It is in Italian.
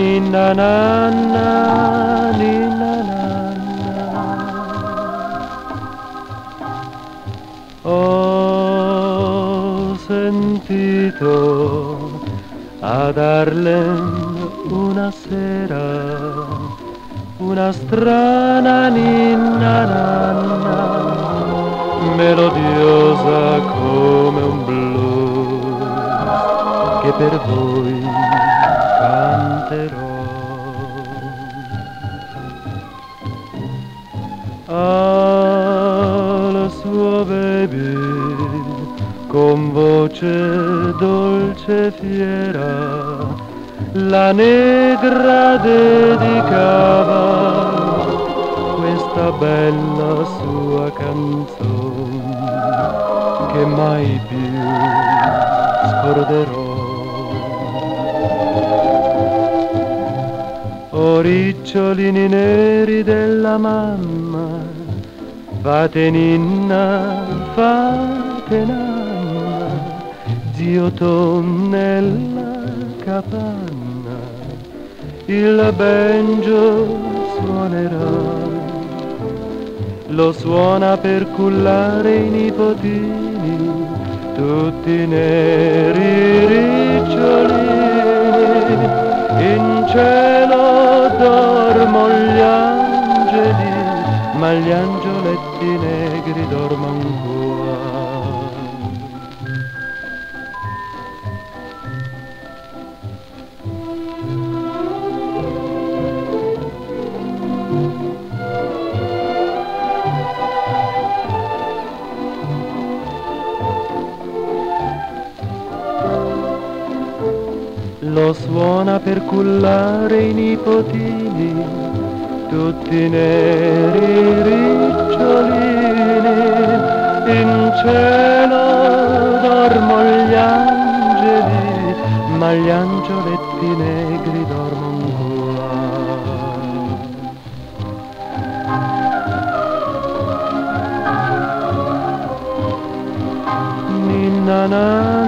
ninna nanna, ninna nanna. Ho sentito ad Harlem una sera una strana ninna nanna, melodiosa come un blues che per voi canterò. Al suo baby con voce dolce e fiera la negra dedicava questa bella sua canzone che mai più scorderò. Ricciolini neri della mamma, fate ninna, fate nanna, zio Tom nella capanna, il banjo suonerà, lo suona per cullare i nipotini, tutti neri ricciolini, in cielo dormono gli angeli, ma gli angioletti negri dormono qua. lo suona per cullare i nipotini, tutti neri ricciolini, in cielo dormo gli angeli, ma gli angioletti negri dormono qua. Ninna,